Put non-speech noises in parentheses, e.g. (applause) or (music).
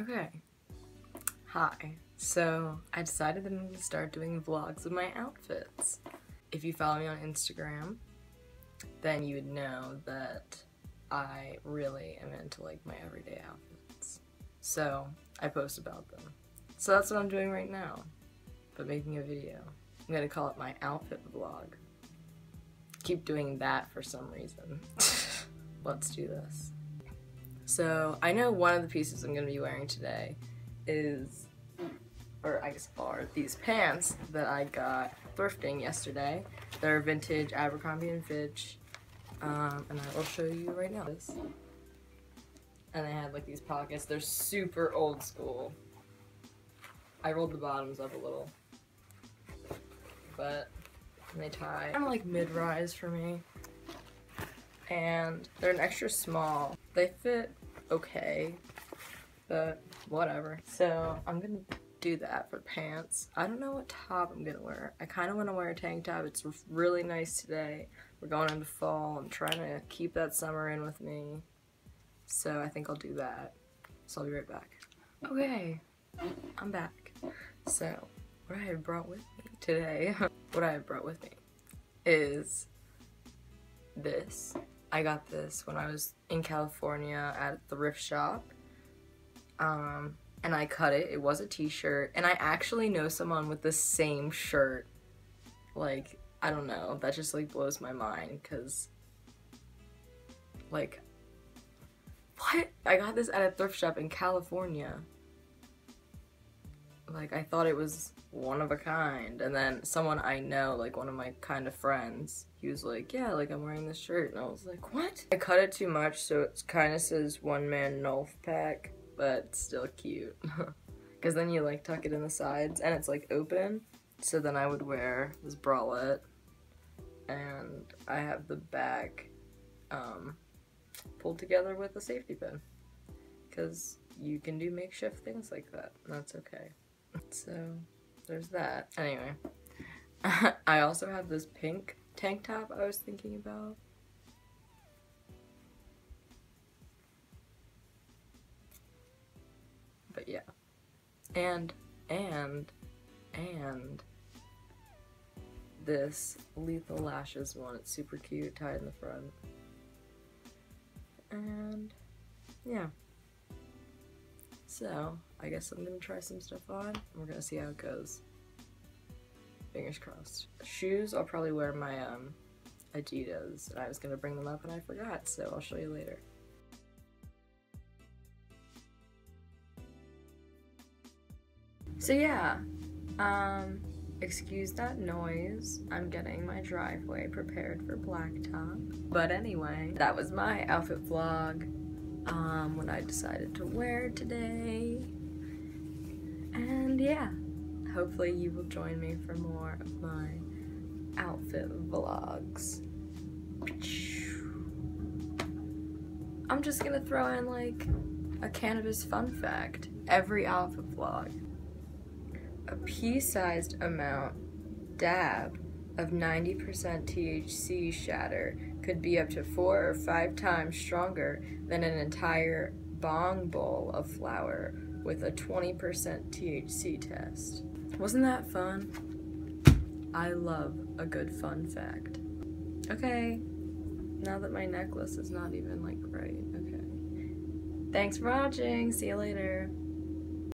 Okay. Hi. So I decided that I'm going to start doing vlogs of my outfits. If you follow me on Instagram, then you would know that I really am into like my everyday outfits. So I post about them. So that's what I'm doing right now, but making a video. I'm gonna call it my outfit vlog. Keep doing that for some reason. (laughs) Let's do this. So I know one of the pieces I'm gonna be wearing today is, or I guess are, these pants that I got thrifting yesterday. They're vintage Abercrombie and Fitch, um, and I will show you right now. This. And they had like these pockets. They're super old school. I rolled the bottoms up a little, but they tie. Kind of like mid-rise for me, and they're an extra small. They fit okay, but whatever. So I'm gonna do that for pants. I don't know what top I'm gonna wear. I kind of want to wear a tank top. It's really nice today. We're going into fall. I'm trying to keep that summer in with me. So I think I'll do that. So I'll be right back. Okay, I'm back. So what I have brought with me today, (laughs) what I have brought with me is this. I got this when I was in California at the thrift shop. Um, and I cut it. It was a t-shirt. And I actually know someone with the same shirt. Like, I don't know. That just like blows my mind because like what? I got this at a thrift shop in California. Like I thought it was one of a kind and then someone I know, like one of my kind of friends, he was like, yeah, like I'm wearing this shirt and I was like, what? I cut it too much so it kind of says one man Nulf pack, but still cute. (laughs) Because then you like tuck it in the sides and it's like open. So then I would wear this bralette and I have the back um, pulled together with a safety pin. Because you can do makeshift things like that and that's okay. So there's that. Anyway, (laughs) I also have this pink tank top I was thinking about. But yeah. And, and, and this Lethal Lashes one. It's super cute, tied in the front. And yeah. So, I guess I'm gonna try some stuff on. We're gonna see how it goes. Fingers crossed. Shoes, I'll probably wear my um, Adidas. and I was gonna bring them up and I forgot, so I'll show you later. So yeah, um, excuse that noise. I'm getting my driveway prepared for blacktop. But anyway, that was my outfit vlog. Um, what I decided to wear today. And yeah, hopefully you will join me for more of my outfit vlogs. I'm just gonna throw in like a cannabis fun fact every outfit vlog. A pea-sized amount dab of 90% THC shatter could be up to four or five times stronger than an entire bong bowl of flower with a 20% THC test. Wasn't that fun? I love a good fun fact. Okay, now that my necklace is not even like right, okay. Thanks for watching, see you later.